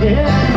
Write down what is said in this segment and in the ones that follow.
Yeah.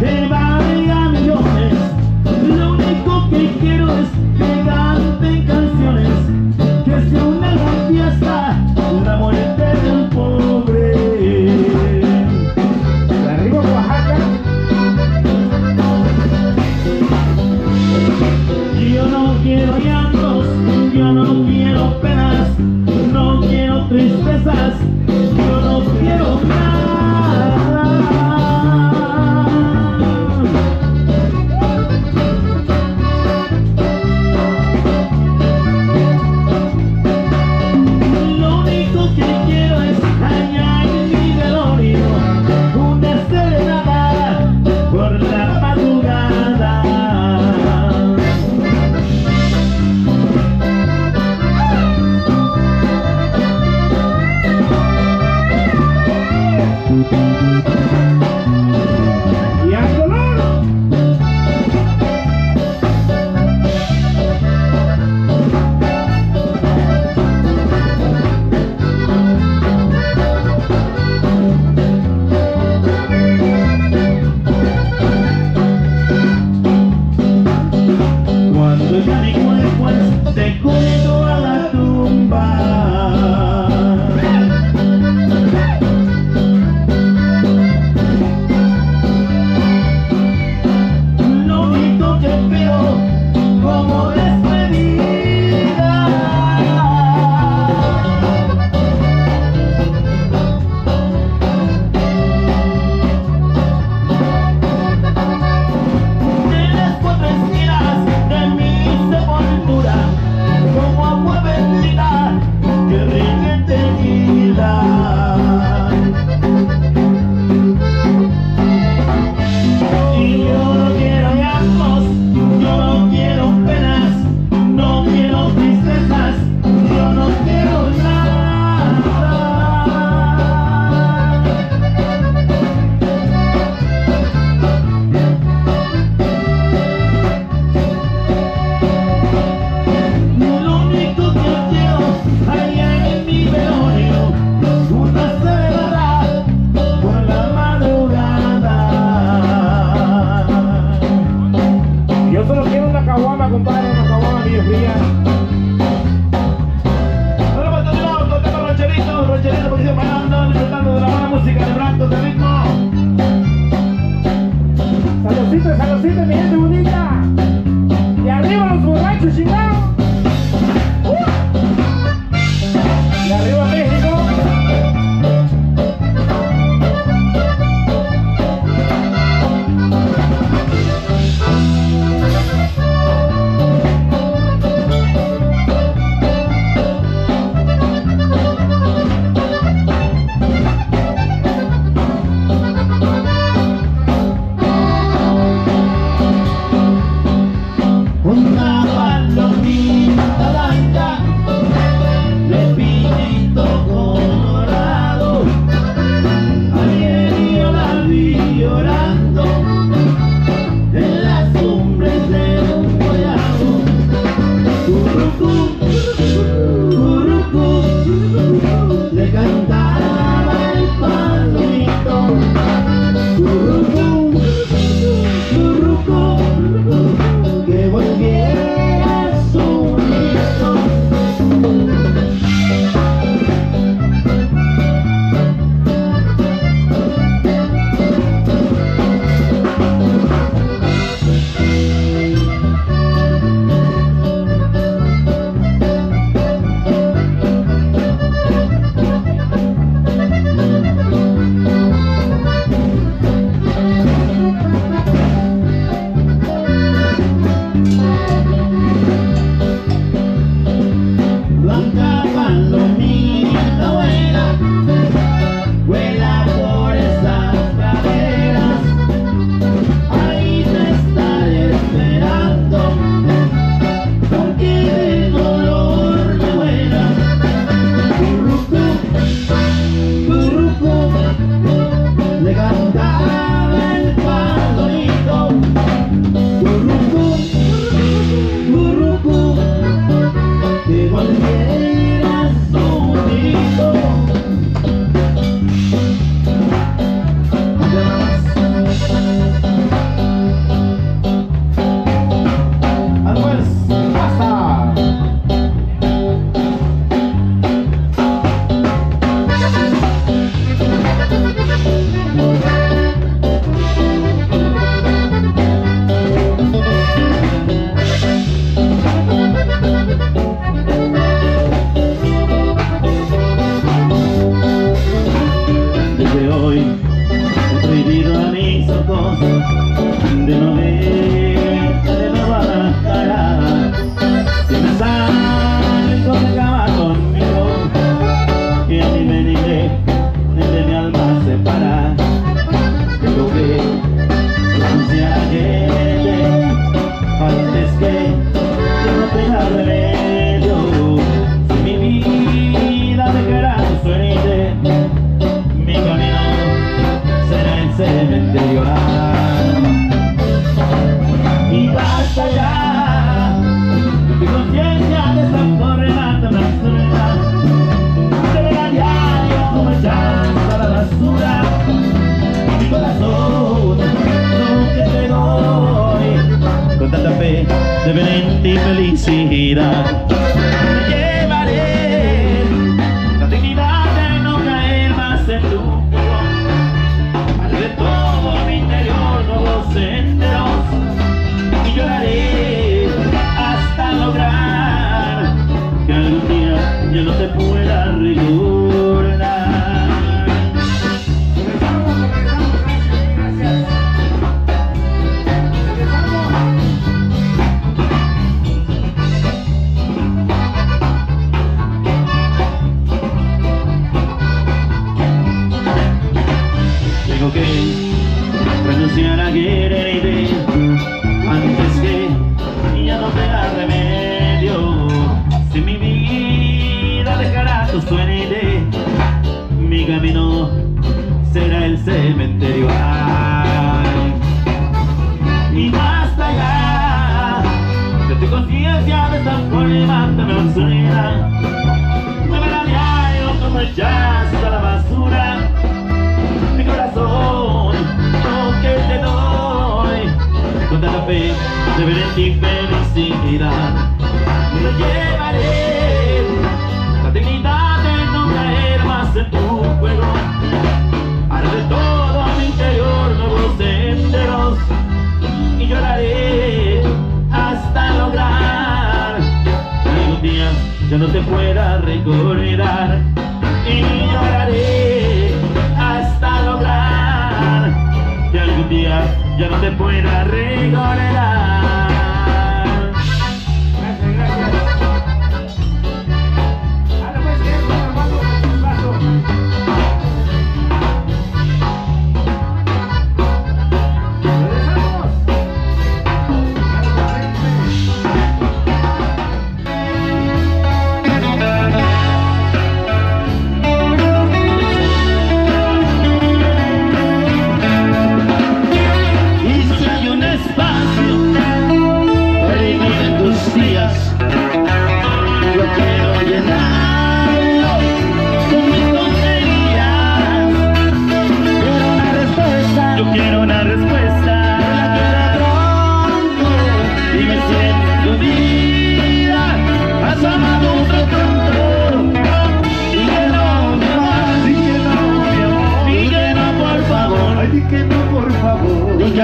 Que valgan millones. Lo único que quiero es que tristezas llevaré la dignidad de no caer más en tu juego. Haré todo a mi interior nuevos senderos y lloraré hasta lograr que un día yo no te pueda recordar y lloraré.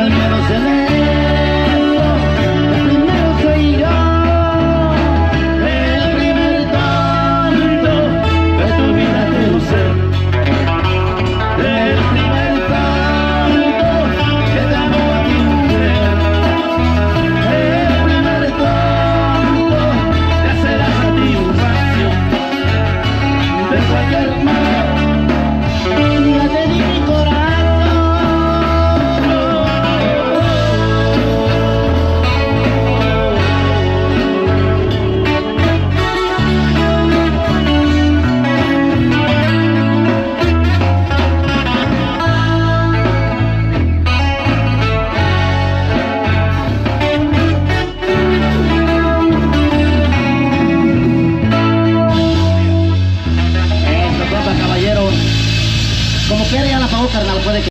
ya no se le